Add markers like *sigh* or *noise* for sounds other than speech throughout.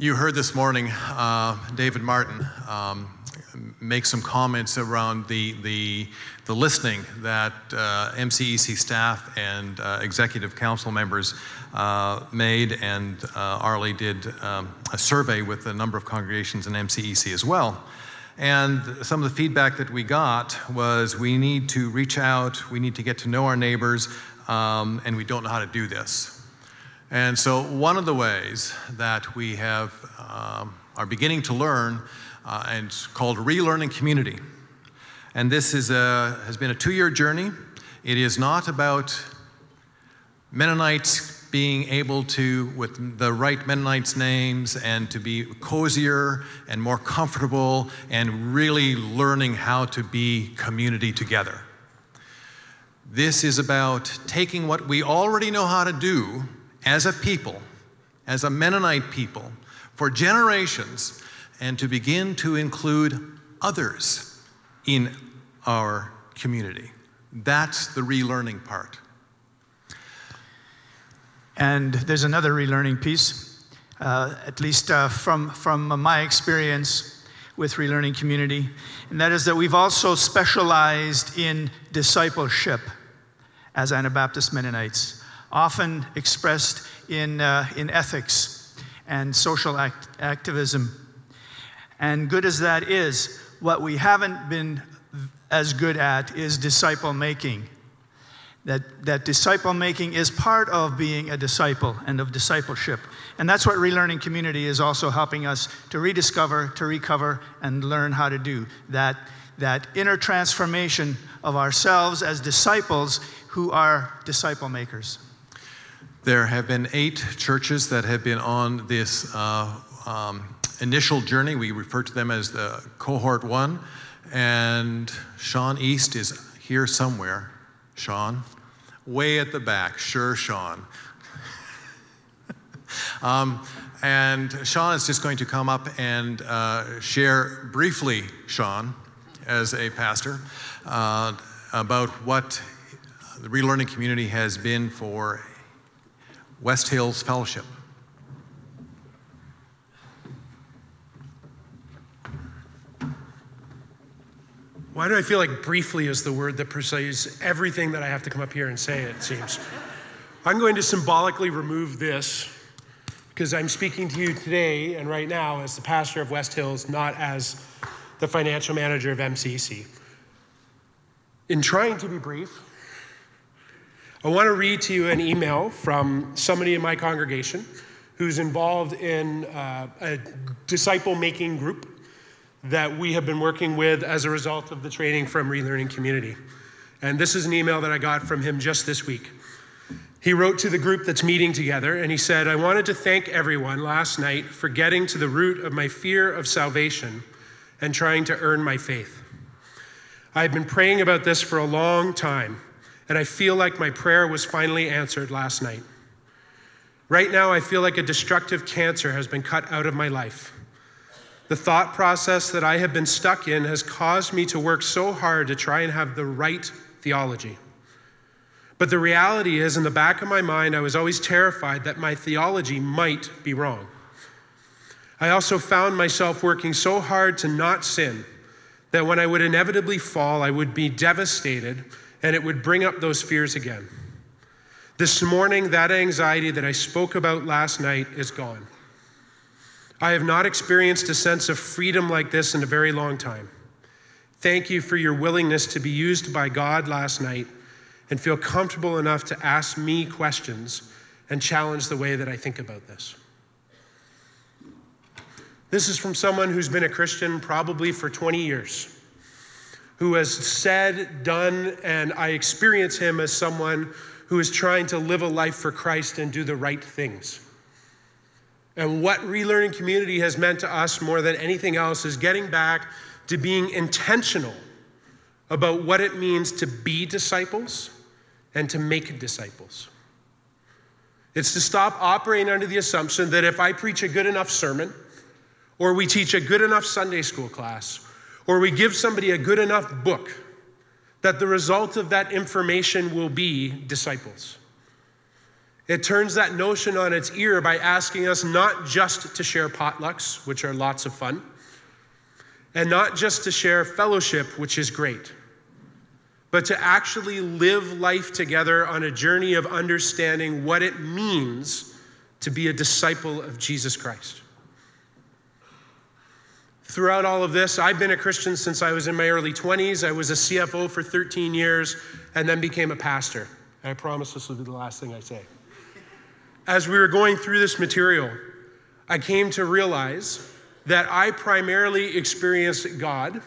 You heard this morning uh, David Martin um, make some comments around the, the, the listening that uh, MCEC staff and uh, executive council members uh, made, and uh, Arlie did um, a survey with a number of congregations in MCEC as well. And some of the feedback that we got was we need to reach out, we need to get to know our neighbors, um, and we don't know how to do this. And so, one of the ways that we have um, are beginning to learn uh, and called relearning community. And this is a, has been a two year journey. It is not about Mennonites being able to, with the right Mennonites names, and to be cozier and more comfortable and really learning how to be community together. This is about taking what we already know how to do as a people, as a Mennonite people, for generations, and to begin to include others in our community. That's the relearning part. And there's another relearning piece, uh, at least uh, from, from my experience with Relearning Community, and that is that we've also specialized in discipleship as Anabaptist Mennonites often expressed in, uh, in ethics and social act- activism. And good as that is, what we haven't been as good at is disciple making. That, that disciple making is part of being a disciple and of discipleship. And that's what Relearning Community is also helping us to rediscover, to recover, and learn how to do. That, that inner transformation of ourselves as disciples who are disciple makers. There have been eight churches that have been on this uh, um, initial journey. We refer to them as the cohort one. And Sean East is here somewhere. Sean, way at the back. Sure, Sean. *laughs* um, and Sean is just going to come up and uh, share briefly, Sean, as a pastor, uh, about what the relearning community has been for West Hills Fellowship. Why do I feel like briefly is the word that precedes everything that I have to come up here and say, it seems? I'm going to symbolically remove this because I'm speaking to you today and right now as the pastor of West Hills, not as the financial manager of MCC. In trying to be brief, I want to read to you an email from somebody in my congregation who's involved in uh, a disciple making group that we have been working with as a result of the training from Relearning Community. And this is an email that I got from him just this week. He wrote to the group that's meeting together and he said, I wanted to thank everyone last night for getting to the root of my fear of salvation and trying to earn my faith. I've been praying about this for a long time and I feel like my prayer was finally answered last night. Right now, I feel like a destructive cancer has been cut out of my life. The thought process that I have been stuck in has caused me to work so hard to try and have the right theology. But the reality is, in the back of my mind, I was always terrified that my theology might be wrong. I also found myself working so hard to not sin that when I would inevitably fall, I would be devastated and it would bring up those fears again. This morning, that anxiety that I spoke about last night is gone. I have not experienced a sense of freedom like this in a very long time. Thank you for your willingness to be used by God last night and feel comfortable enough to ask me questions and challenge the way that I think about this. This is from someone who's been a Christian probably for 20 years who has said, done, and I experience him as someone who is trying to live a life for Christ and do the right things. And what relearning community has meant to us more than anything else is getting back to being intentional about what it means to be disciples and to make disciples. It's to stop operating under the assumption that if I preach a good enough sermon, or we teach a good enough Sunday school class, or we give somebody a good enough book that the result of that information will be disciples. It turns that notion on its ear by asking us not just to share potlucks, which are lots of fun, and not just to share fellowship, which is great, but to actually live life together on a journey of understanding what it means to be a disciple of Jesus Christ. Throughout all of this, I've been a Christian since I was in my early 20s. I was a CFO for 13 years and then became a pastor. And I promise this will be the last thing I say. As we were going through this material, I came to realize that I primarily experienced God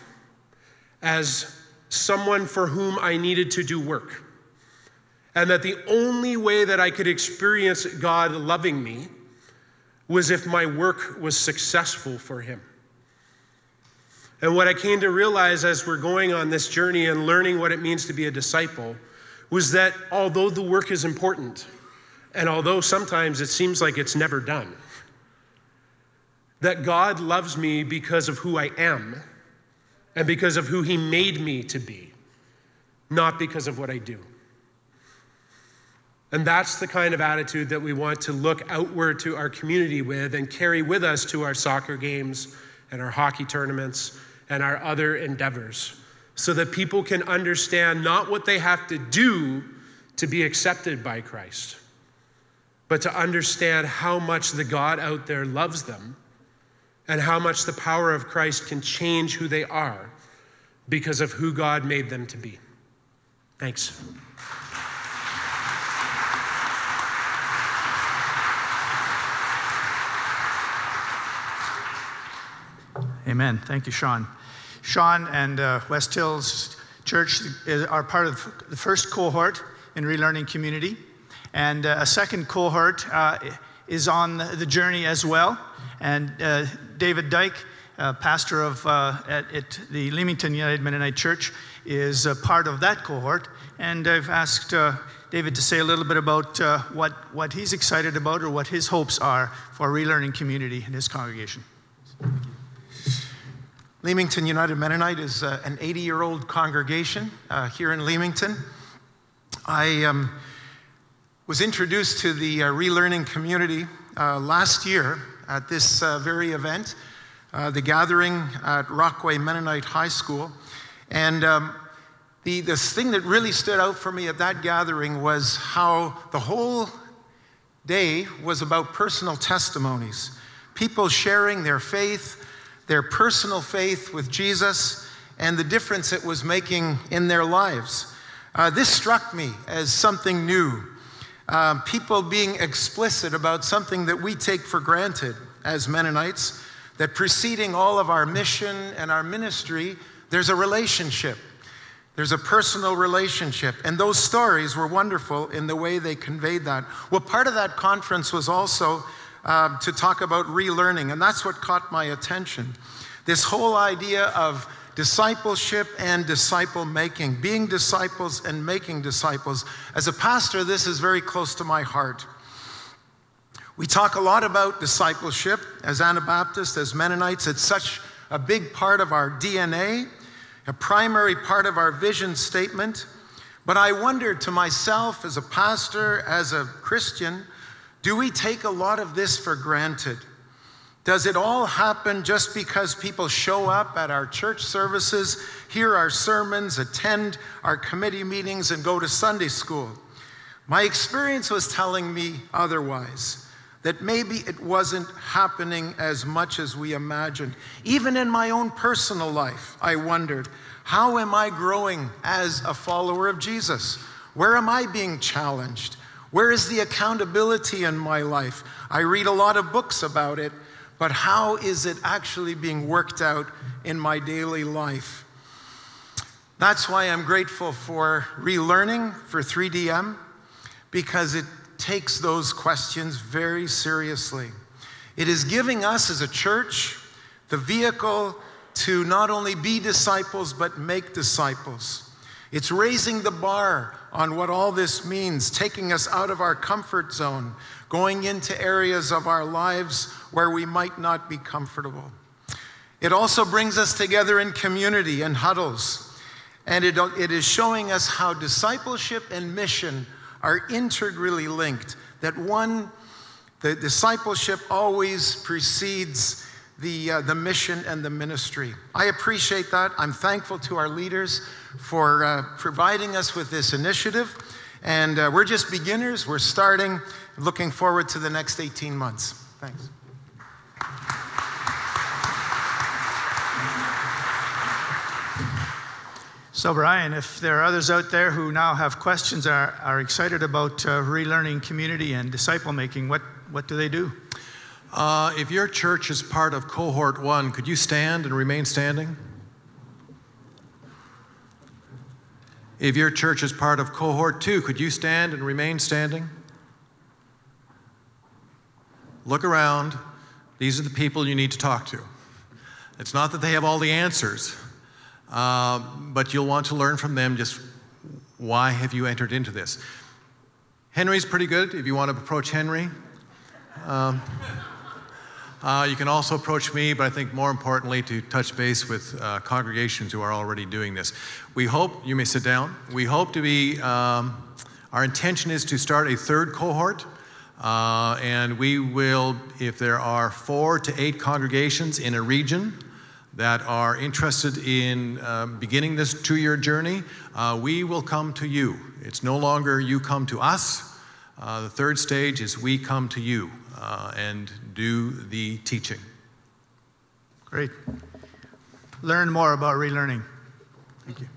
as someone for whom I needed to do work. And that the only way that I could experience God loving me was if my work was successful for Him. And what I came to realize as we're going on this journey and learning what it means to be a disciple was that although the work is important, and although sometimes it seems like it's never done, that God loves me because of who I am and because of who He made me to be, not because of what I do. And that's the kind of attitude that we want to look outward to our community with and carry with us to our soccer games and our hockey tournaments and our other endeavors so that people can understand not what they have to do to be accepted by Christ, but to understand how much the God out there loves them and how much the power of Christ can change who they are because of who God made them to be. Thanks. Amen. Thank you, Sean. Sean and uh, West Hills Church are part of the first cohort in Relearning Community, and uh, a second cohort uh, is on the journey as well. And uh, David Dyck, uh, pastor of at, at, the Leamington United Mennonite Church, is part of that cohort. And I've asked David to say a little bit about what, what he's excited about or what his hopes are for Relearning Community in his congregation. Leamington United Mennonite is uh, an 80 year old congregation uh, here in Leamington. I um, was introduced to the uh, relearning community uh, last year at this uh, very event, uh, the gathering at Rockway Mennonite High School. And um, the, the thing that really stood out for me at that gathering was how the whole day was about personal testimonies, people sharing their faith their personal faith with Jesus and the difference it was making in their lives. Uh, this struck me as something new. Uh, people being explicit about something that we take for granted as Mennonites, that preceding all of our mission and our ministry, there's a relationship. There's a personal relationship. And those stories were wonderful in the way they conveyed that. Well, part of that conference was also uh, to talk about relearning, and that's what caught my attention. This whole idea of discipleship and disciple making, being disciples and making disciples. As a pastor, this is very close to my heart. We talk a lot about discipleship as Anabaptists, as Mennonites. It's such a big part of our DNA, a primary part of our vision statement. But I wondered to myself, as a pastor, as a Christian, do we take a lot of this for granted? Does it all happen just because people show up at our church services, hear our sermons, attend our committee meetings, and go to Sunday school? My experience was telling me otherwise, that maybe it wasn't happening as much as we imagined. Even in my own personal life, I wondered, how am I growing as a follower of Jesus? Where am I being challenged? Where is the accountability in my life? I read a lot of books about it, but how is it actually being worked out in my daily life? That's why I'm grateful for relearning for 3DM, because it takes those questions very seriously. It is giving us as a church the vehicle to not only be disciples, but make disciples. It's raising the bar on what all this means, taking us out of our comfort zone, going into areas of our lives where we might not be comfortable. It also brings us together in community and huddles. And it, it is showing us how discipleship and mission are integrally linked. that one, the discipleship always precedes the, uh, the mission and the ministry. I appreciate that. I'm thankful to our leaders for uh, providing us with this initiative. And uh, we're just beginners. We're starting. Looking forward to the next 18 months. Thanks. So, Brian, if there are others out there who now have questions, are, are excited about uh, relearning community and disciple making, what, what do they do? Uh, if your church is part of cohort one, could you stand and remain standing? If your church is part of cohort two, could you stand and remain standing? Look around. These are the people you need to talk to. It's not that they have all the answers, uh, but you'll want to learn from them just why have you entered into this. Henry's pretty good if you want to approach Henry. Um, uh, you can also approach me, but I think more importantly, to touch base with uh, congregations who are already doing this. We hope, you may sit down, we hope to be, um, our intention is to start a third cohort. Uh, and we will, if there are four to eight congregations in a region that are interested in uh, beginning this two year journey, uh, we will come to you. It's no longer you come to us. Uh, the third stage is we come to you uh, and do the teaching. Great. Learn more about relearning. Thank you.